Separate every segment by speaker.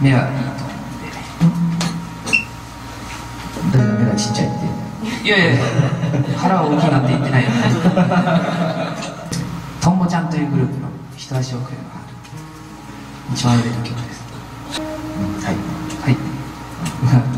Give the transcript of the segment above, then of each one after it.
Speaker 1: 目がいいと思うん、ね、
Speaker 2: だから目がちっちゃいって。
Speaker 1: いやいやいや腹は大きいなんて言ってないよねとんぼちゃんというグループの「一足遅れ
Speaker 3: の
Speaker 4: 春」
Speaker 3: 一番上の曲です、う
Speaker 4: ん、はい。は
Speaker 2: い。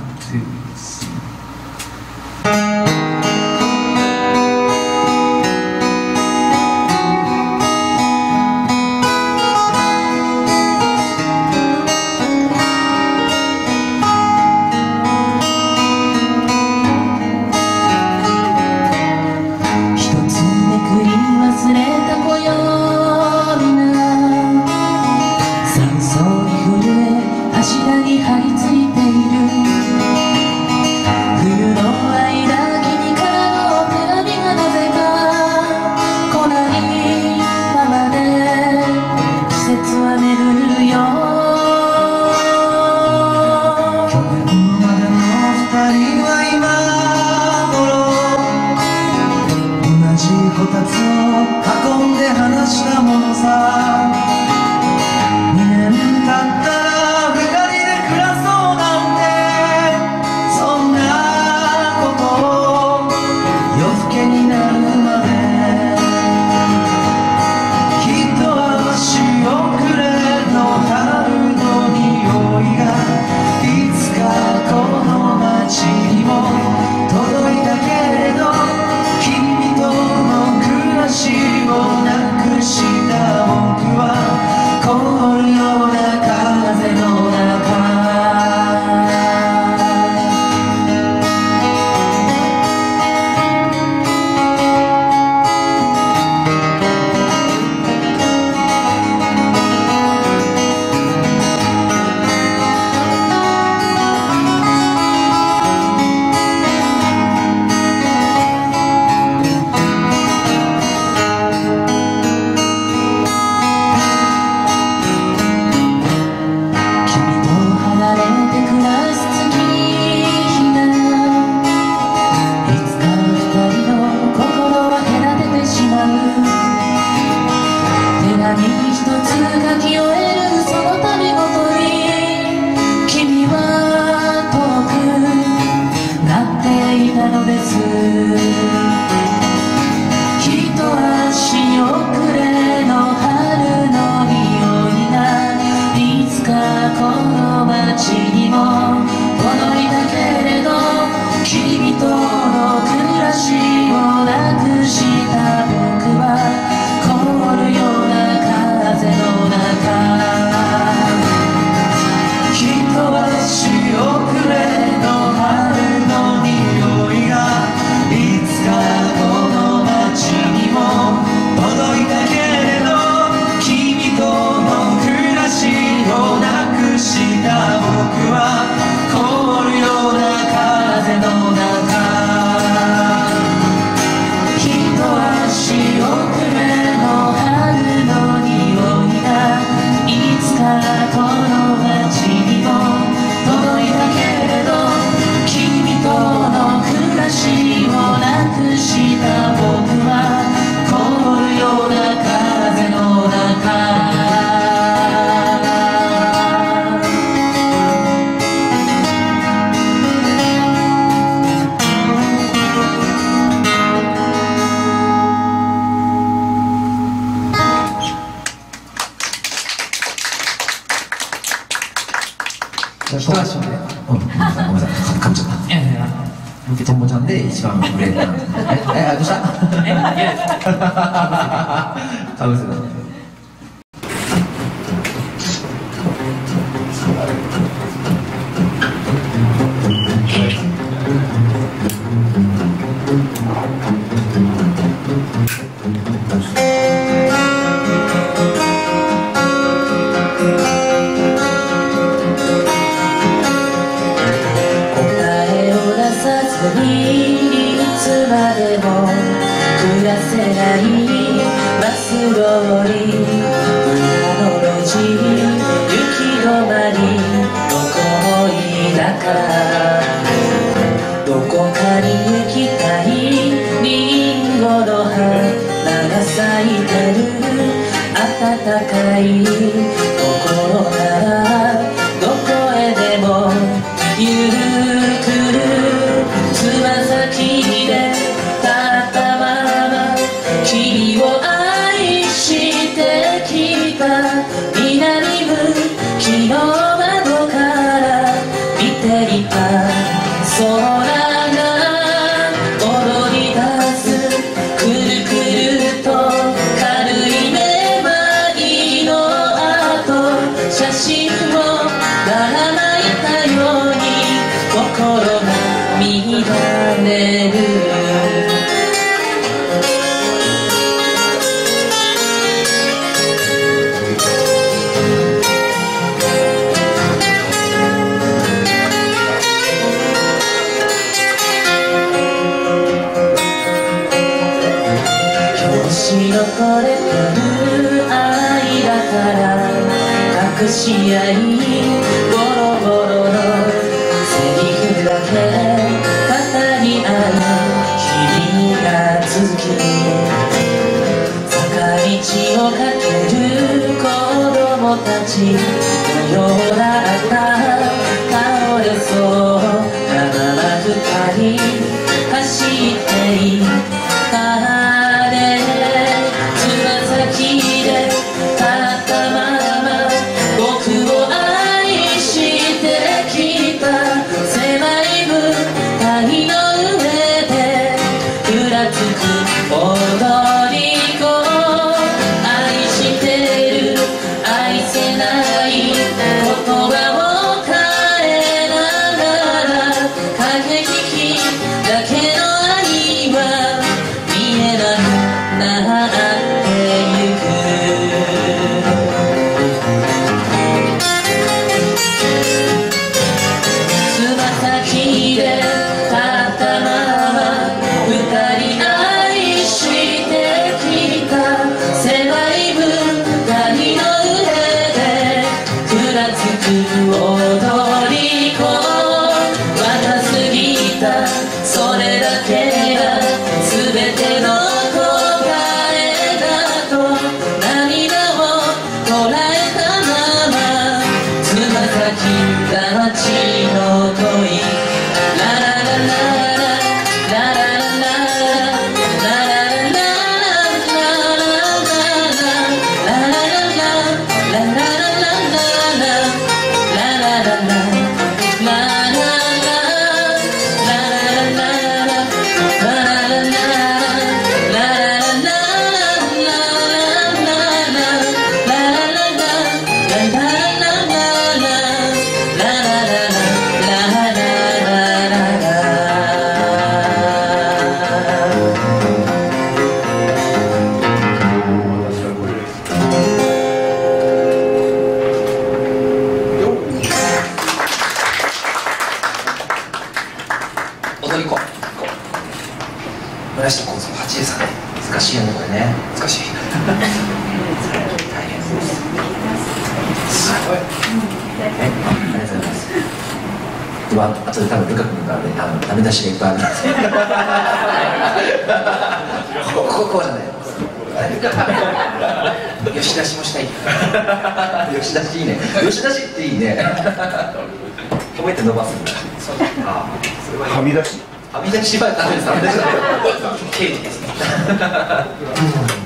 Speaker 1: みけちゃ
Speaker 2: んぽちゃんで一番売れたえ、え、どうした
Speaker 1: え、
Speaker 2: かぶせた？
Speaker 3: ないバス通り花の路地雪止まりどこもい舎どこかに行きたいリンゴの花が咲いてる暖かい心
Speaker 2: かられる表紙のこれる愛だから隠し合い街のような倒れそう必ず二人走っていた
Speaker 4: 村下幸三八恵さんね難しいよねこれね。難しい。大変です。すごい。えありがとうございます。でもあとで多分ルカ君からねあのダメ出しがいっぱいあるんですこここうじゃない。よし出しもしたい。よし出しいいね。よし出しっていいね。褒めて伸ばすんだ。は
Speaker 5: み出し
Speaker 4: 阿弥陀芝居食べんですけ、刑事ですね。